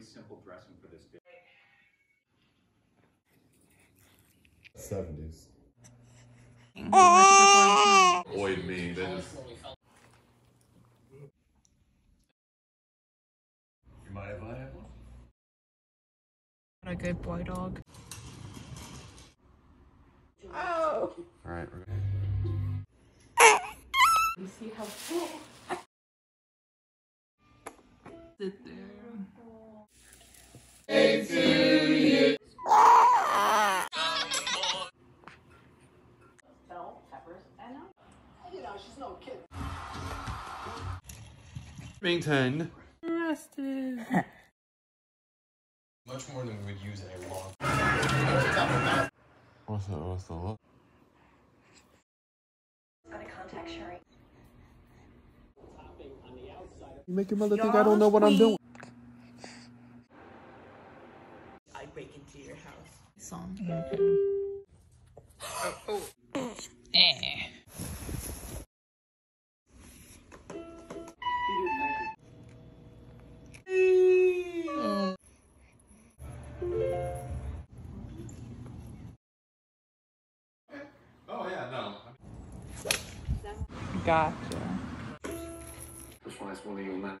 really simple dressing for this dish. 70s. Boy, me, that is. You mind if I have one? What a good boy dog. Oh! All right, we're gonna. You see how sit there. Maintained. Arrested. Much more than we would use in a long. What's the what's the look? Out of contact sharing. You make your mother think I don't know what I'm doing. I break into your house. Song. Oh yeah, no. Gotcha. Which one is one of you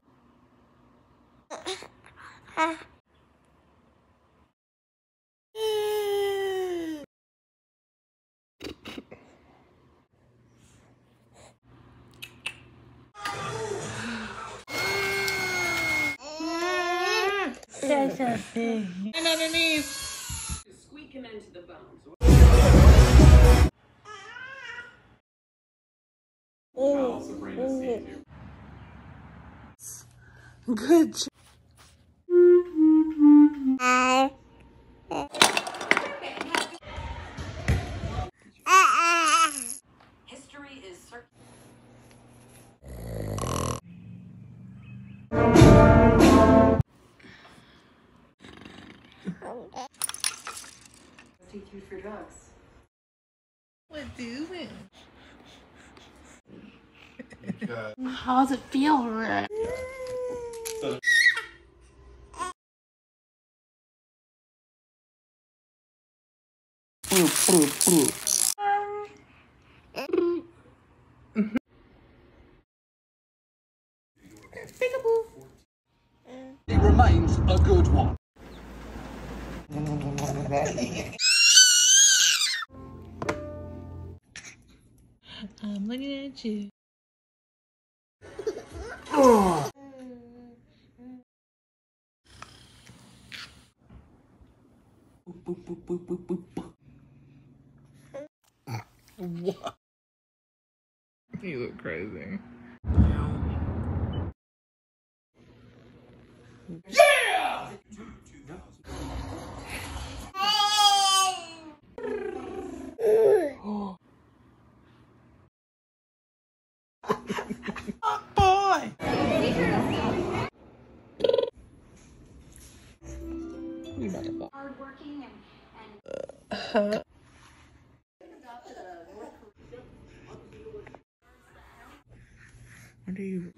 And underneath. Squeak him into the bone. Well, Sabrina sees you. Good job. Take you for drugs. What doing? Got How does it feel, Rick? It remains a good one. Looking at you. What? You look crazy. Boy. What are you?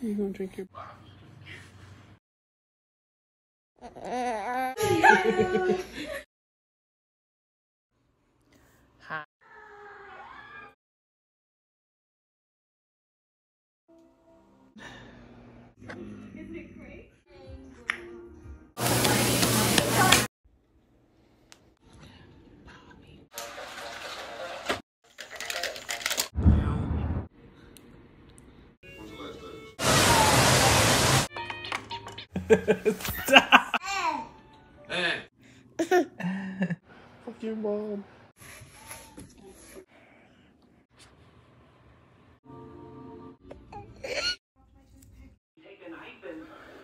You gonna drink your? Fuck your mom.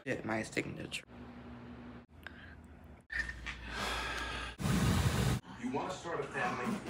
Yeah, my signature. You want to start a family?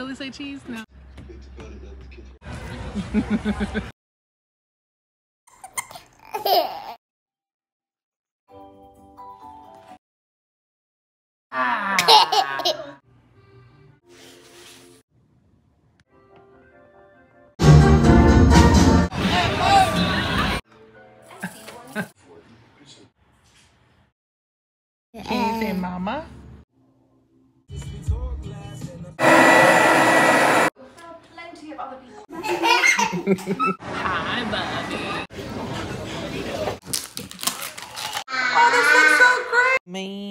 Lily say cheese now. Can you say mama? Hi, Bubby. Man.